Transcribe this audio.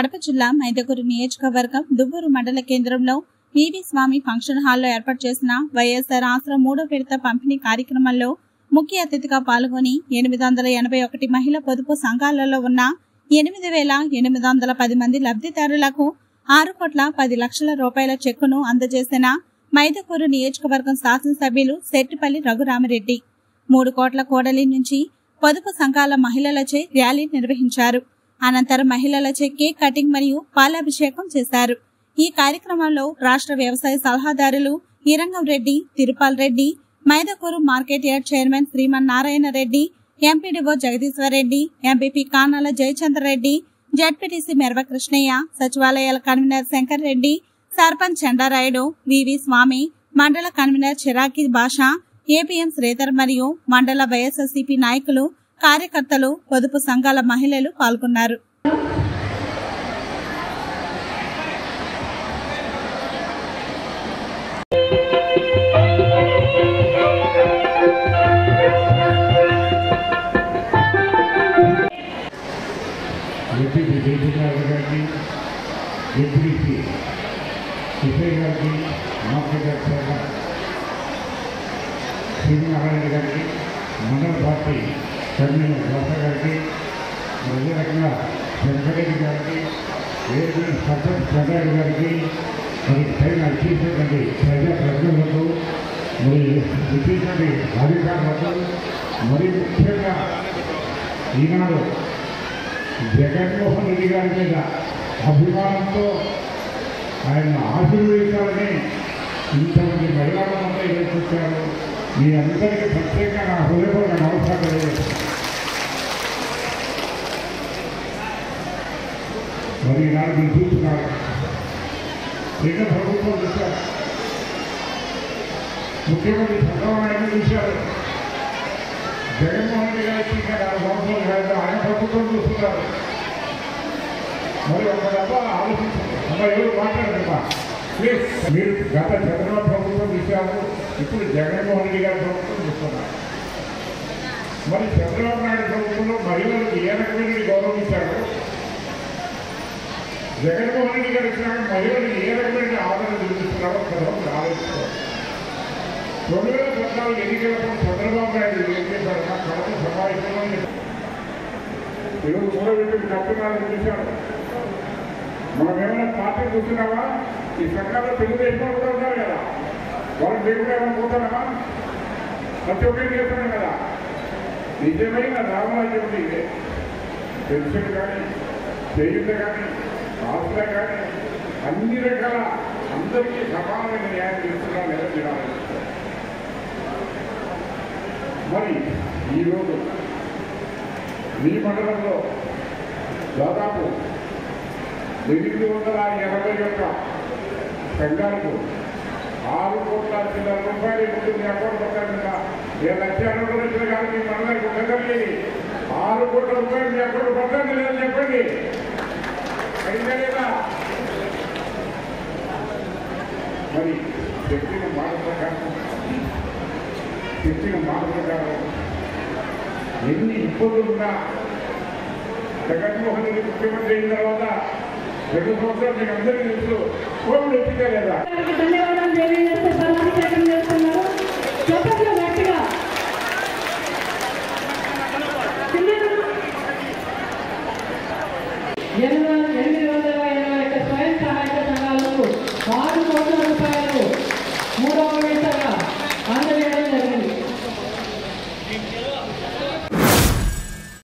కడప జిల్లా మైదకూరు నియోజకవర్గం దువ్వూరు మండల కేంద్రంలో పివి స్వామి ఫంక్షన్ హాల్లో ఏర్పాటు చేసిన వైఎస్ఆర్ ఆశ్రమ మూడో విడత పంపిణీ కార్యక్రమంలో ముఖ్య అతిథిగా పాల్గొని ఎనిమిది వందల ఎనభై ఒకటి మహిళా పొదుపు సంఘాలలో ఉన్న ఎనిమిది వేల ఎనిమిది వందల పది మంది లబ్ధిదారులకు ఆరు కోట్ల పది లక్షల రూపాయల చెక్కును అందజేసిన మైదకూరు నియోజకవర్గం శాసనసభ్యులు శెట్టిపల్లి రఘురామరెడ్డి. మూడు కోట్ల కోడలి నుంచి పొదుపు సంఘాల మహిళలచే ర్యాలీ నిర్వహించారు. అనంతరం మహిళలచే కేక్ కటింగ్ మరియు పాలాభిషేకం చేశారు. ఈ కార్యక్రమంలో రాష్ట్ర వ్యవసాయ సలహాదారులు Erangam Reddy Tirupal Reddy Mydukur market yard chairman Sriman Narayana Reddy MPDO Jagadeeswar Reddy MPP Kanala Jayachandra Reddy ZPTC Merava Krishnaiah సచివాలయాల convener Shankar Reddy sarpanch Chandarayudu VV Swamy mandal convener చిరాకి భాష ఏపీఎం శ్రీధర్ మరియు మండల వైఎస్ఆర్సీపీ నాయకులు కార్యకర్తలు పొదుపు సంఘాల మహిళలు పాల్గొన్నారు. ఎంపీపీ గారికి గారికి శ్రీనారాయణ గారికి మండల పార్టీ కన్వీనర్ దాస గారికి అదే రకంగా శంకరెడ్డి గారికి ఏపీ సర్పంచ్ చంద్రారెడ్డి గారికి మరి పైన ఇచ్చేసినటువంటి ప్రజా ప్రజలకు మరి ఇచ్చేసినటువంటి అధికారులకు మరి ముఖ్యంగా ఈనాడు జగన్మోహన్ రెడ్డి గారి మీద అభిమానంతో ఆయన ఆశీర్వదించి మీ అందరికీ ప్రత్యేకంగా నా హృదయపూర్వక నమస్కారం తెలియజేస్తున్నాను. మరి ఈనాడు మీరు చూస్తున్నారు కేంద్ర ప్రభుత్వం చూశారు ముఖ్యమంత్రి చంద్రబాబు నాయుడు చూశారు జగన్మోహన్ రెడ్డి గారికి ఇంకా నాలుగు సంవత్సరాలు కాదు ఆయన ప్రభుత్వం చూస్తున్నారు మరి ఒక దెబ్బ ఆలోచించండి అమ్మ ఎవరు మాట్లాడదమ్మా ప్లీజ్ మీరు గత చంద్రబాబు ప్రభుత్వం చూశారు ఇప్పుడు జగన్మోహన్ రెడ్డి గారి ప్రభుత్వం చూస్తున్నారు. మరి చంద్రబాబు నాయుడు ప్రభుత్వంలో మహిళలకు ఏ రకమైన గౌరవం ఇచ్చారు. జగన్మోహన్ రెడ్డి గారు ఇచ్చినాక మహిళలకు ఏ రకమైన ఆదరణ చూపిస్తున్నారో ప్రజలకు ఆలోచిస్తారు. రెండు వేల పద్నాలుగు ఎన్నికలప్పుడు చంద్రబాబు నాయుడు ఏం చేశారు? నా కడప సమావేశంలో ఈరోజు మూడవీటికి చెప్తున్నారని చూశారు. మనం ఏమైనా పార్టీ చూస్తున్నావా ఈ సంఘాల్లో తెలుగుదేశం కూడా ఉన్నారు కదా. వాళ్ళు దేవుడు ఏమైనా పోతారా ప్రతి ఒక్కరికి చెప్తున్నాను కదా? నిజమైన రామరాజ్యం ఇదే పెన్షన్ కానీ చేయుత కానీ ఆస్తులు కానీ అన్ని రకాల అందరికీ సమానమైన న్యాయం చేస్తున్నా లేదా మరి ఈరోజు మీ మండలంలో దాదాపు ఎనిమిది వందల ఎనభై యొక్క సంఘాలకు ఆరు కోట్ల చిల్లర రూపాయలు ఇప్పుడు మీ అకౌంట్ పట్టాలి కదా ఏ లక్ష ఎనభై లక్షలు మీ మండలానికి ఉండగలిగి ఆరు కోట్ల రూపాయలు మీ అకౌంట్ పట్టాలి లేదని చెప్పండి. అయిందా లేదా మరి చెప్పిన మాట ప్రకారం చెప్పిన మాట ప్రకారం ఎన్ని ఇబ్బందులున్నా జగన్మోహన్ రెడ్డి ముఖ్యమంత్రి అయిన తర్వాత రెండు సంవత్సరాలు మీకు అందరికీ తెలుసు. కోవిడ్ వచ్చిందా లేదా చిన్నగా ఎనభై